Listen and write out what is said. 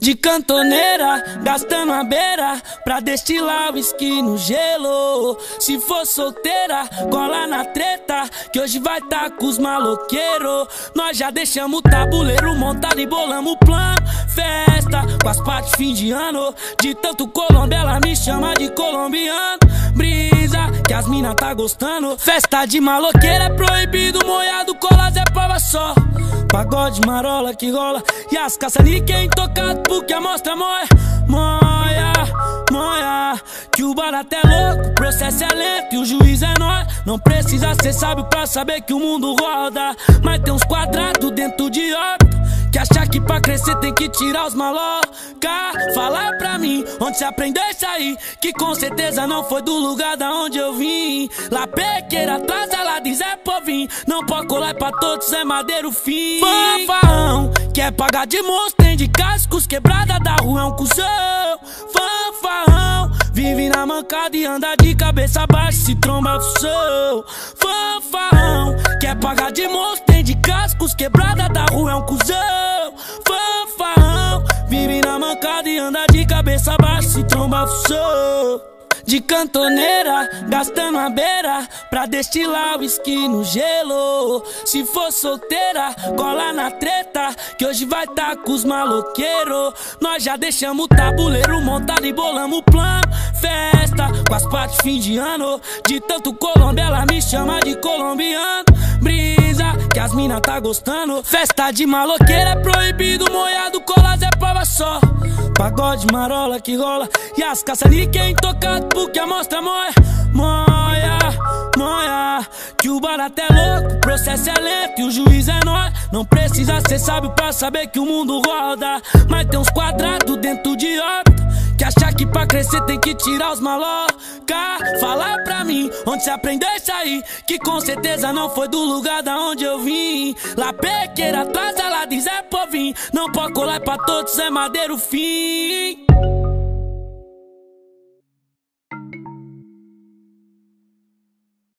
De cantoneira, gastando a beira Pra destilar o whisky no gelo. Se for solteira, cola na treta Que hoje vai tá com os maloqueiros Nós já deixamos o tabuleiro montado e bolamos o plano. Festa, com as partes fim de ano De tanto colombo ela me chama de colombiano. Brisa, que as mina tá gostando. Festa de maloqueira é proibido Moiado, colas é prova só. Pagode, marola que rola E as caça ninguém tocado porque a mostra moia Moia, moia Que o barato é louco, o processo é lento E o juiz é nós Não precisa ser sábio pra saber que o mundo roda Mas tem uns quadrados dentro de órbita que achar que pra crescer tem que tirar os maloca. Fala pra mim onde se aprendeu isso aí? Que com certeza não foi do lugar da onde eu vim. Lá pequeira atrás ela diz é povinho Não pode colar pra todos é madeiro fim. Fanfarrão, quer pagar de monstro Tem de cascos, quebrada da rua é um cuzão. Fanfarrão, vive na mancada e anda de cabeça baixa Se tromba o seu Fanfarrão, quer pagar de monstro de cascos, quebrada da rua é um cuzão mancada e anda de cabeça baixa se tromba show. De cantoneira, gastando a beira Pra destilar o whisky no gelo. Se for solteira, cola na treta Que hoje vai tá com os maloqueiros Nós já deixamos o tabuleiro montado e bolamos o plano Festa, com as partes fim de ano De tanto colombo ela me chama de colombiano mina tá gostando. Festa de maloqueira é proibido Moiado, colas é prova só. Pagode, marola que rola E as caça ninguém tocado porque a mostra moia Moia, moia. Que o barato é louco, o processo é lento E o juiz é nós Não precisa ser sábio pra saber que o mundo roda Mas tem uns quadrados dentro de órbita que achar que pra crescer tem que tirar os maloca. Fala pra mim onde se aprendeu isso aí? Que com certeza não foi do lugar da onde eu vim. Lá pequeira atrás ela diz é povinho. Não pode colar pra todos é madeiro fim